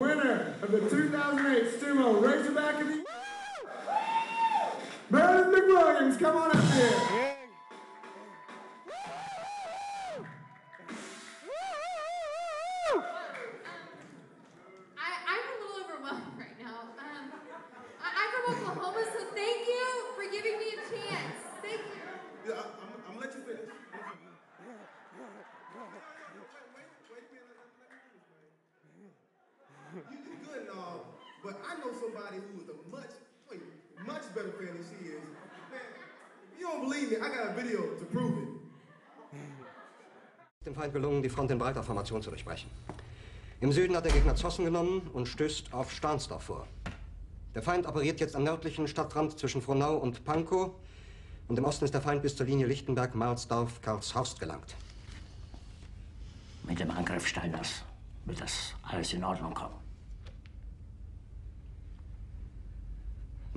Winner of the 2008 Stumo Razorback of the Meredith McWilliams, come on up here. You did good and all, but I know somebody who is a much, wait, much better fan than she is. Man, if you don't believe me, I got a video to prove it. dem Feind gelungen, die Front in breiter Formation zu durchbrechen. Im Süden hat der Gegner Zossen genommen und stößt auf Stahnsdorf vor. Der Feind operiert jetzt am nördlichen Stadtrand zwischen Frohnau und Pankow und im Osten ist der Feind bis zur Linie Lichtenberg-Marsdorf-Karlshorst gelangt. Mit dem Angriff Steiners wird das alles in Ordnung kommen.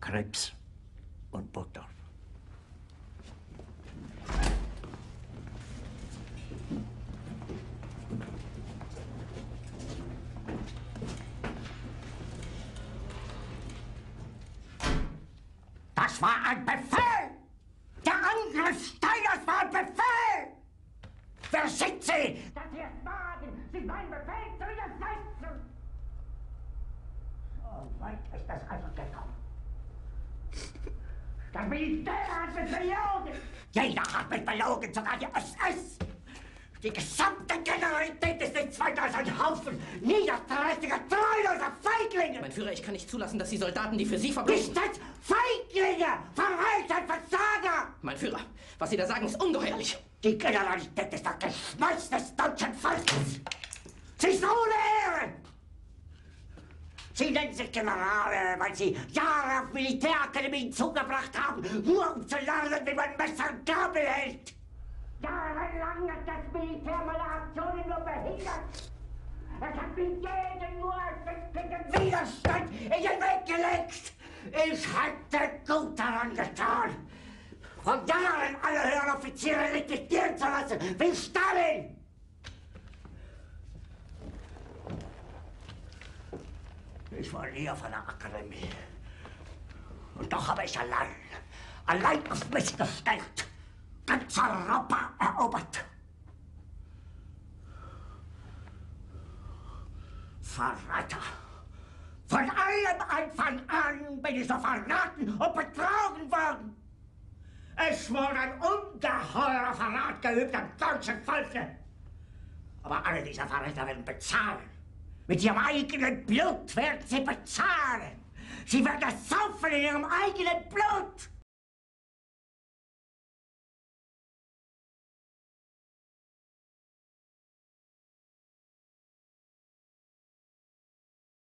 Krebs und Burgdorf. Das war ein Befehl! Der Angriff Steiners war ein Befehl! Wer sind Sie, dass Sie es wagen, sich meinen Befehl zu widersetzen? So weit ist das also gekommen. Das Militär hat mich belogen! Jeder hat mich belogen, sogar die SS! Die gesamte Generalität ist nichts weiter als ein Haufen niederträchtiger, treuloser Feiglinge! Mein Führer, ich kann nicht zulassen, dass die Soldaten, die für Sie verbringen... Nicht als Feiglinge! Verreiter, Versager! Mein Führer, was Sie da sagen, ist ungeheuerlich. Die Generalität ist das Geschmeiß des deutschen Volkes! Sie ist ohne! Sie nennen sich Generale, weil Sie Jahre auf Militärakademien zugebracht haben, nur um zu lernen, wie man Messer und Gabel hält! Jahrelang hat das Militär meine Aktionen nur behindert! Es hat mir jeden nur erstickenden Widerstand in den Weg gelegt! Ich hätte gut daran getan, von Jahren alle höheren Offiziere liquidieren zu lassen, wie Stalin! Ich war nie auf einer Akademie. Und doch habe ich allein, allein auf mich gestellt, ganz Europa erobert. Verräter! Von allem Anfang an bin ich so verraten und betrogen worden. Es wurde ein ungeheurer Verrat geübt am deutschen Volke. Aber alle diese Verräter werden bezahlen. Mit ihrem eigenen Blut werden sie bezahlen. Sie werden saufen in ihrem eigenen Blut.